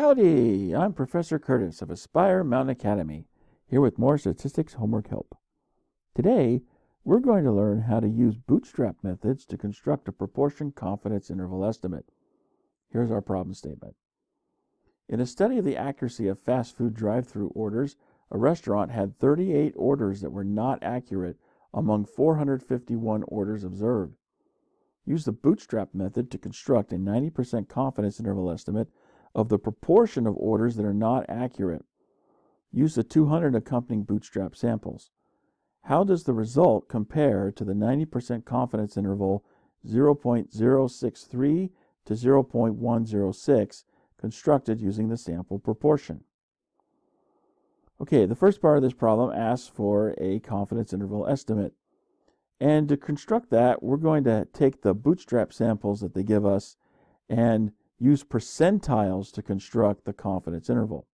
Howdy, I'm Professor Curtis of Aspire Mountain Academy, here with more statistics homework help. Today, we're going to learn how to use bootstrap methods to construct a proportion confidence interval estimate. Here's our problem statement. In a study of the accuracy of fast food drive-through orders, a restaurant had 38 orders that were not accurate among 451 orders observed. Use the bootstrap method to construct a 90% confidence interval estimate of the proportion of orders that are not accurate. Use the 200 accompanying bootstrap samples. How does the result compare to the 90% confidence interval 0.063 to 0.106 constructed using the sample proportion? Okay, the first part of this problem asks for a confidence interval estimate. And to construct that, we're going to take the bootstrap samples that they give us and use percentiles to construct the confidence interval.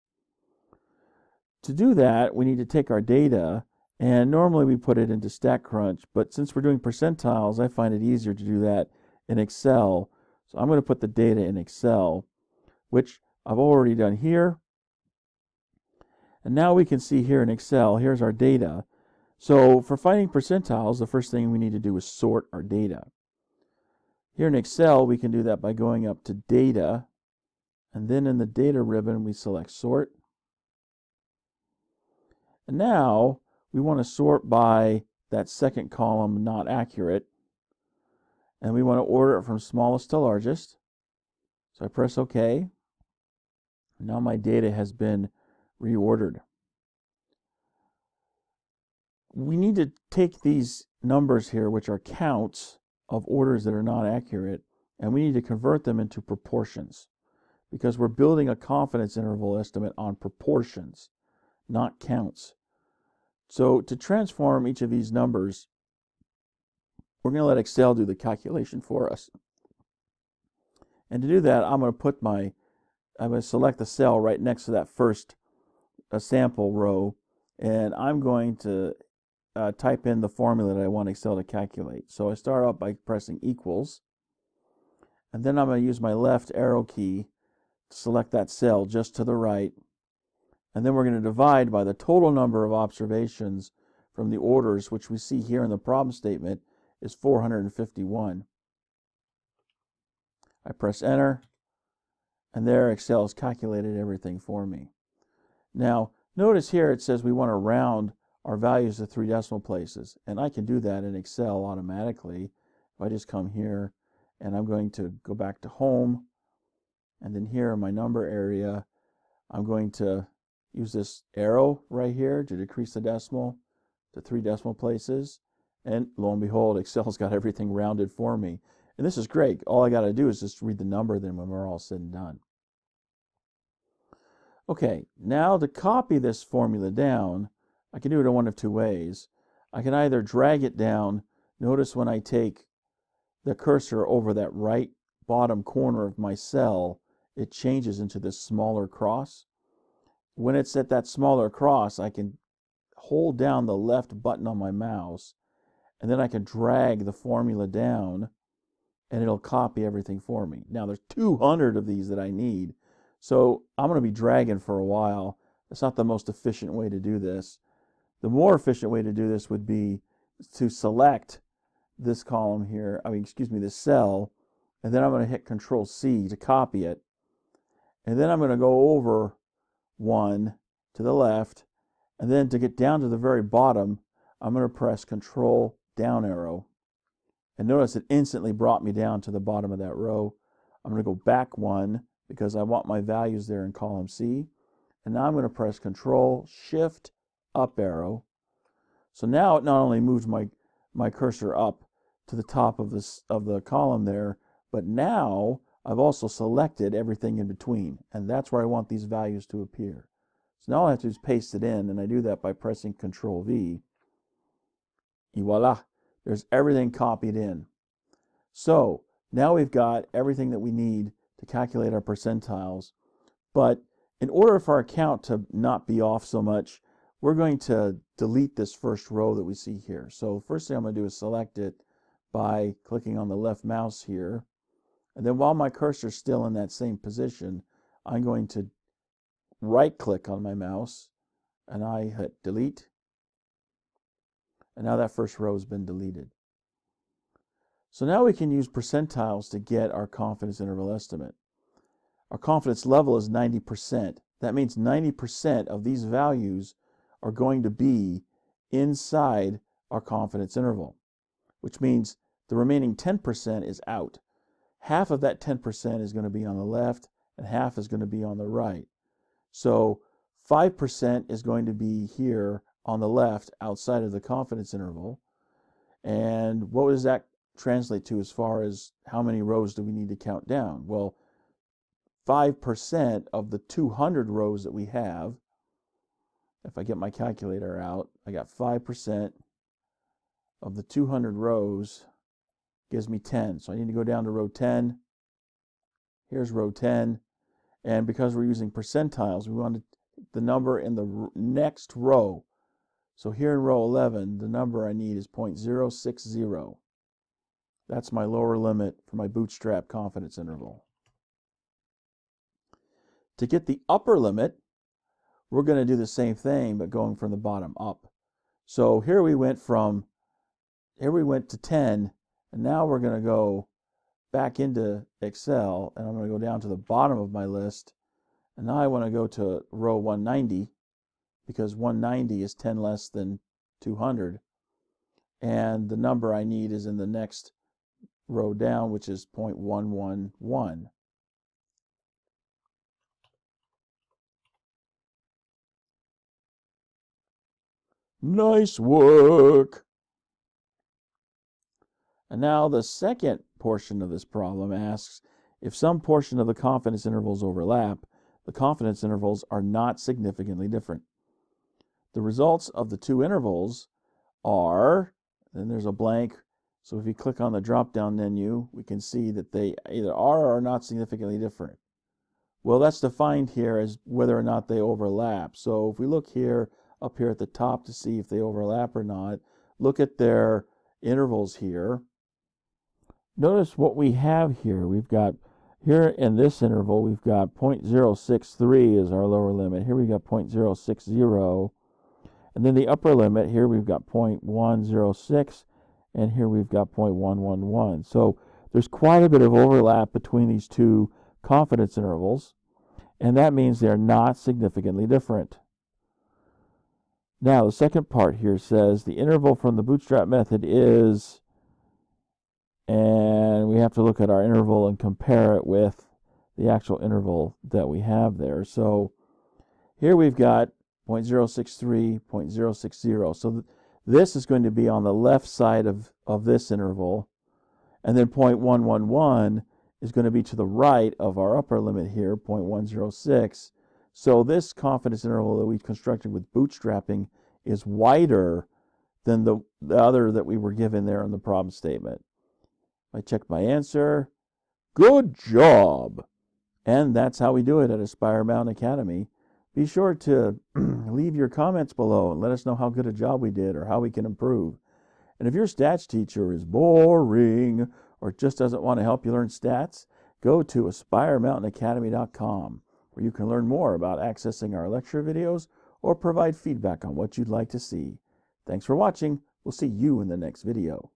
To do that, we need to take our data, and normally we put it into StatCrunch, but since we're doing percentiles, I find it easier to do that in Excel. So I'm going to put the data in Excel, which I've already done here. And now we can see here in Excel, here's our data. So for finding percentiles, the first thing we need to do is sort our data. Here in Excel, we can do that by going up to Data, and then in the Data ribbon, we select Sort. And now we want to sort by that second column, not accurate. And we want to order it from smallest to largest. So I press OK. Now my data has been reordered. We need to take these numbers here, which are counts of orders that are not accurate, and we need to convert them into proportions because we're building a confidence interval estimate on proportions, not counts. So to transform each of these numbers, we're going to let Excel do the calculation for us. And to do that, I'm going to put my, I'm going to select the cell right next to that first a sample row, and I'm going to uh, type in the formula that I want Excel to calculate. So I start out by pressing equals, and then I'm going to use my left arrow key to select that cell just to the right, and then we're going to divide by the total number of observations from the orders, which we see here in the problem statement is 451. I press enter, and there Excel has calculated everything for me. Now, notice here it says we want to round our values to three decimal places, and I can do that in Excel automatically. If I just come here, and I'm going to go back to home, and then here in my number area, I'm going to use this arrow right here to decrease the decimal to three decimal places. And lo and behold, Excel's got everything rounded for me. And this is great. All I got to do is just read the number then when we're all said and done. Okay, now to copy this formula down, I can do it in one of two ways. I can either drag it down. Notice when I take the cursor over that right bottom corner of my cell, it changes into this smaller cross. When it's at that smaller cross, I can hold down the left button on my mouse, and then I can drag the formula down, and it'll copy everything for me. Now, there's 200 of these that I need, so I'm going to be dragging for a while. It's not the most efficient way to do this. The more efficient way to do this would be to select this column here, I mean, excuse me, this cell, and then I'm going to hit Control C to copy it. And then I'm going to go over one to the left, and then to get down to the very bottom, I'm going to press Control down arrow. And notice it instantly brought me down to the bottom of that row. I'm going to go back one because I want my values there in column C. And now I'm going to press Control Shift up arrow. So now it not only moves my, my cursor up to the top of, this, of the column there, but now I've also selected everything in between. And that's where I want these values to appear. So now all I have to do is paste it in, and I do that by pressing Control V. And voila, there's everything copied in. So now we've got everything that we need to calculate our percentiles. But in order for our count to not be off so much, we're going to delete this first row that we see here. So first thing I'm going to do is select it by clicking on the left mouse here. And then while my cursor is still in that same position, I'm going to right click on my mouse and I hit delete. And now that first row has been deleted. So now we can use percentiles to get our confidence interval estimate. Our confidence level is 90%. That means 90% of these values are going to be inside our confidence interval, which means the remaining 10% is out. Half of that 10% is going to be on the left and half is going to be on the right. So 5% is going to be here on the left outside of the confidence interval. And what does that translate to as far as how many rows do we need to count down? Well, 5% of the 200 rows that we have, if I get my calculator out, I got 5% of the 200 rows gives me 10. So I need to go down to row 10. Here's row 10. And because we're using percentiles, we want the number in the next row. So here in row 11, the number I need is 0.060. That's my lower limit for my bootstrap confidence interval. To get the upper limit, we're going to do the same thing, but going from the bottom up. So here we went from, here we went to 10, and now we're going to go back into Excel, and I'm going to go down to the bottom of my list, and now I want to go to row 190, because 190 is 10 less than 200, and the number I need is in the next row down, which is 0.111. Nice work. And now the second portion of this problem asks, if some portion of the confidence intervals overlap, the confidence intervals are not significantly different. The results of the two intervals are, then there's a blank so if you click on the drop-down menu, we can see that they either are or are not significantly different. Well, that's defined here as whether or not they overlap. So if we look here, up here at the top to see if they overlap or not, look at their intervals here. Notice what we have here. We've got here in this interval, we've got 0.063 is our lower limit. Here we've got 0.060. And then the upper limit, here we've got 0.106 and here we've got 0.111. So there's quite a bit of overlap between these two confidence intervals, and that means they're not significantly different. Now, the second part here says the interval from the bootstrap method is, and we have to look at our interval and compare it with the actual interval that we have there. So here we've got 0.063, 0.060. So this is going to be on the left side of, of this interval. And then 0.111 is going to be to the right of our upper limit here, 0.106. So this confidence interval that we constructed with bootstrapping is wider than the, the other that we were given there in the problem statement. I check my answer. Good job! And that's how we do it at Aspire Mountain Academy. Be sure to leave your comments below and let us know how good a job we did or how we can improve. And if your stats teacher is boring or just doesn't want to help you learn stats, go to aspiremountainacademy.com where you can learn more about accessing our lecture videos or provide feedback on what you'd like to see. Thanks for watching. We'll see you in the next video.